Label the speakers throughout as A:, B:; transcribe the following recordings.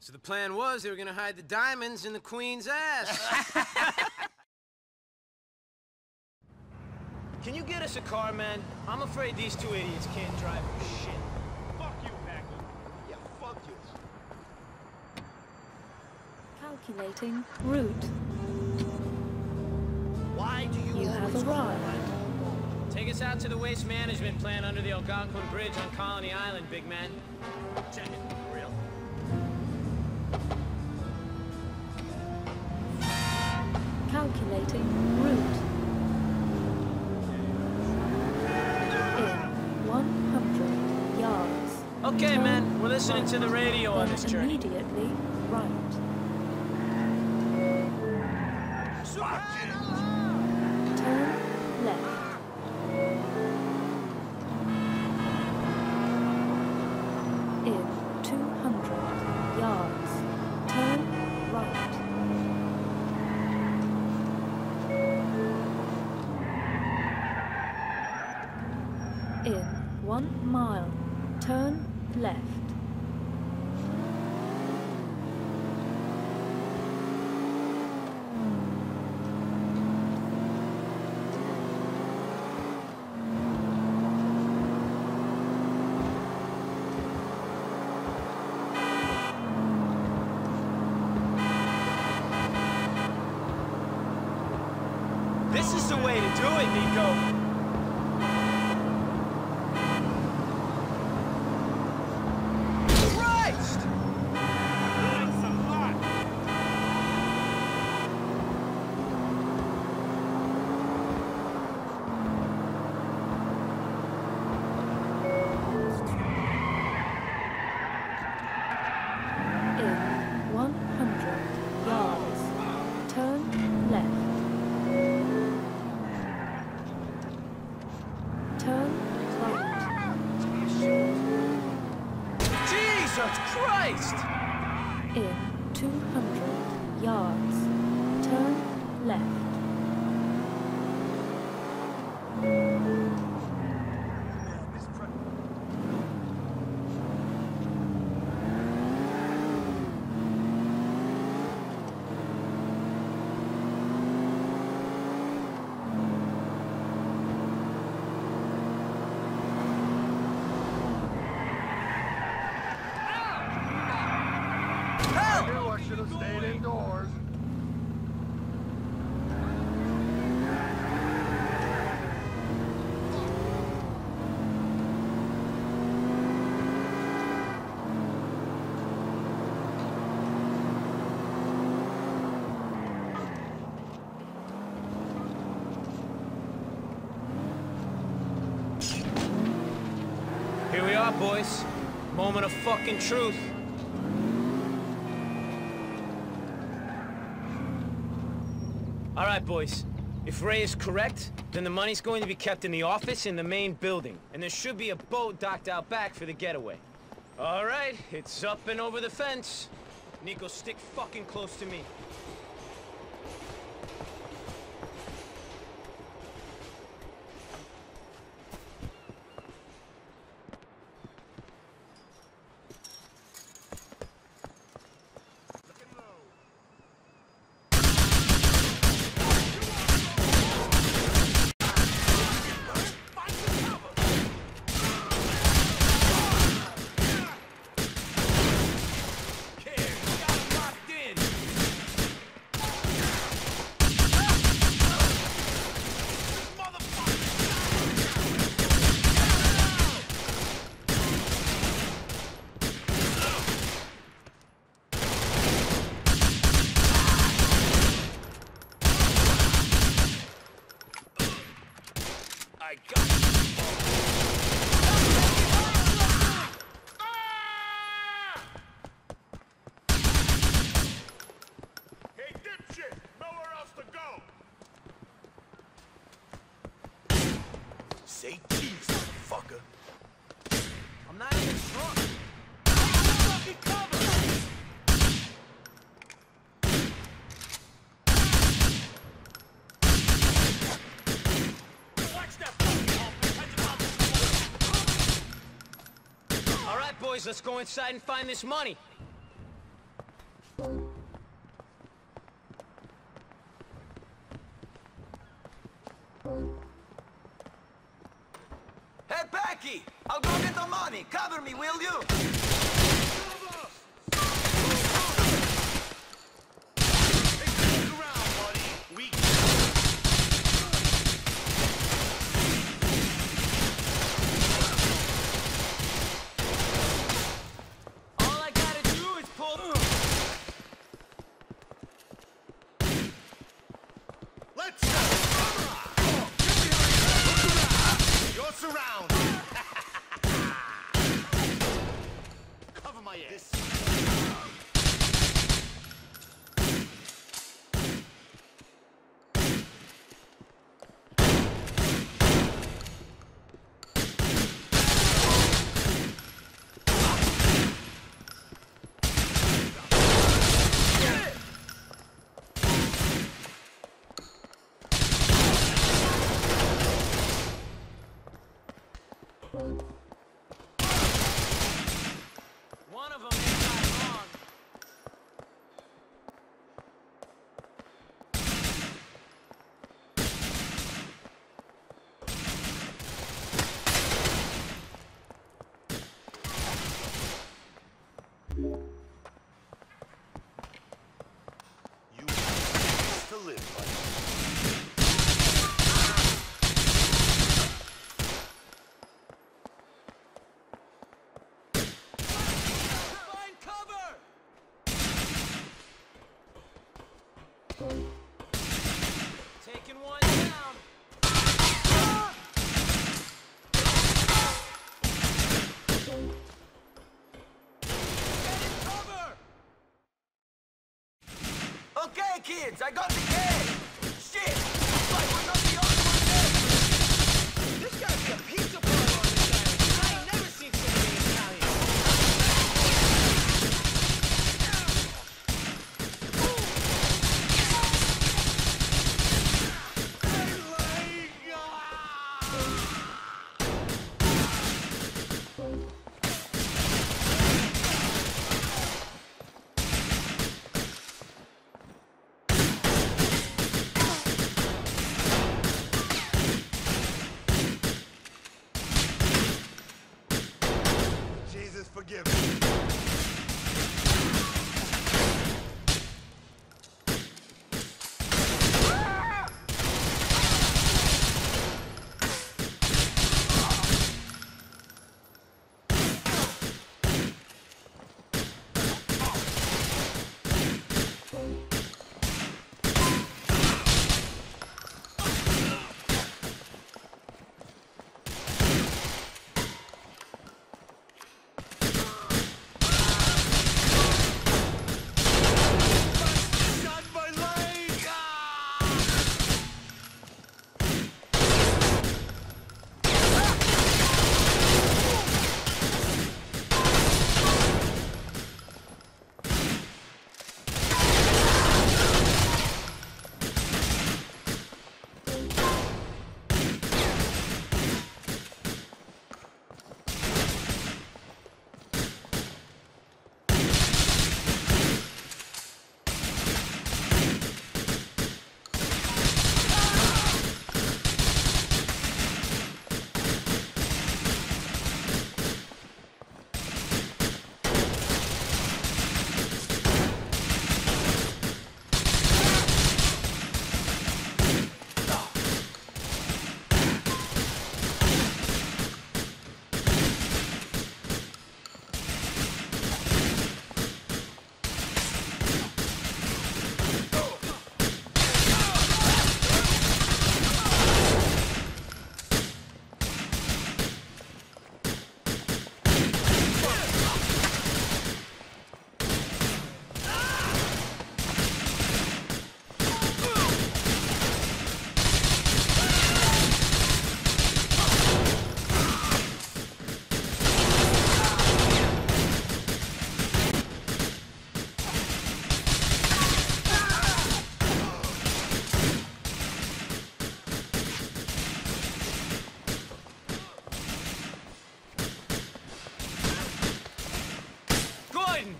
A: So the plan was they were gonna hide the diamonds in the Queen's ass. Can you get us a car, man? I'm afraid these two idiots can't drive for shit.
B: Fuck you, Packie.
C: Yeah, fuck you.
D: Calculating route.
C: Why do you,
D: You have
C: always call
D: arrived.
A: Take us out to the waste management plant under the Algonquin Bridge on Colony Island, big man.
C: Check it.
D: Calculating route. In 100 yards.
A: Okay, man, we're listening to the radio on this journey.
D: Immediately right. One mile. Turn left.
A: This is the way to do it, Niko. Christ!
B: Thanks a lot.
D: In 100 yards. Turn left. Turn right.
A: Jesus Christ!
D: In 200 yards. Turn left.
C: I knew I should have stayed indoors.
A: Here we are, boys. Moment of fucking truth. All right, boys. If Ray is correct, then the money's going to be kept in the office in the main building. And there should be a boat docked out back for the getaway. All right, it's up and over the fence. Niko, stick fucking close to me.
C: I got
B: Hey, dipshit! Nowhere else to go!
C: Say cheese, fucker.
A: I'm not even drunk. Fucking cover!
B: Fucking
A: All right, boys, let's go inside and find this money.
E: Almaya. Thank you.
A: live.
E: kids! I got the
A: kids! is
C: forgiven.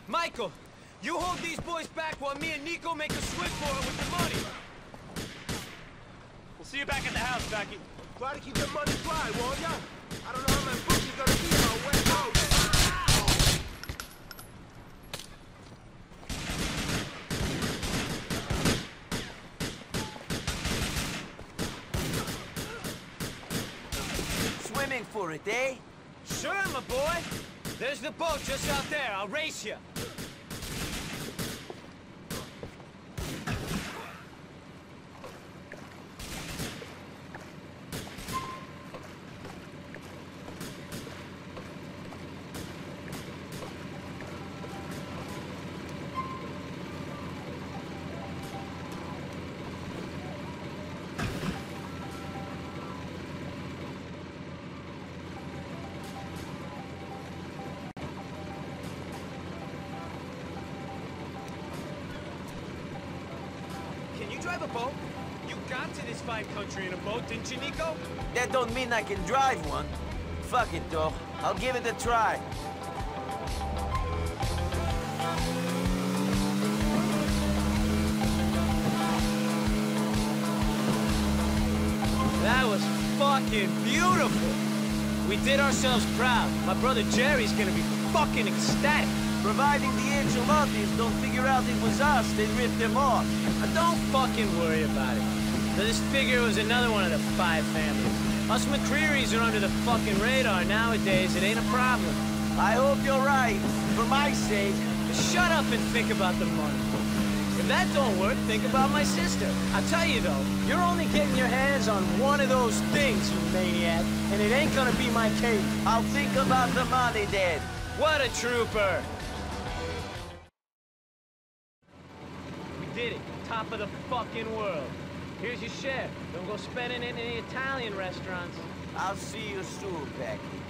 C: Michael, you hold these boys back while me and Niko make a swim for it with the money.
A: We'll see you back at the house, Packie.
F: Try to keep the money fly, won't ya?
C: I don't know how my book is gonna be on West Coast.
E: Swimming for it, eh?
A: Sure, my boy. There's the boat just out there. I'll race you. Drive a boat? You got to this fine country in a boat, didn't you, Niko?
E: That don't mean I can drive one. Fuck it, though. I'll give it a try.
A: That was fucking beautiful. We did ourselves proud. My brother Gerry's gonna be fucking ecstatic.
E: Providing the Ancelottis don't figure out it was us, they ripped them off.
A: Don't fucking worry about it. This figure was another one of the five families. Us McReary's are under the fucking radar nowadays. It ain't a problem.
E: I hope you're right. For my sake.
A: Shut up and think about the money. If that don't work, think about my sister. I tell you though, you're only getting your hands on one of those things, you maniac, and it ain't gonna be my cake.
E: I'll think about the money then.
A: What a trooper! Did it. Top of the fucking world. Here's your share. Don't go spending it in the Italian restaurants.
E: I'll see you soon, Packie.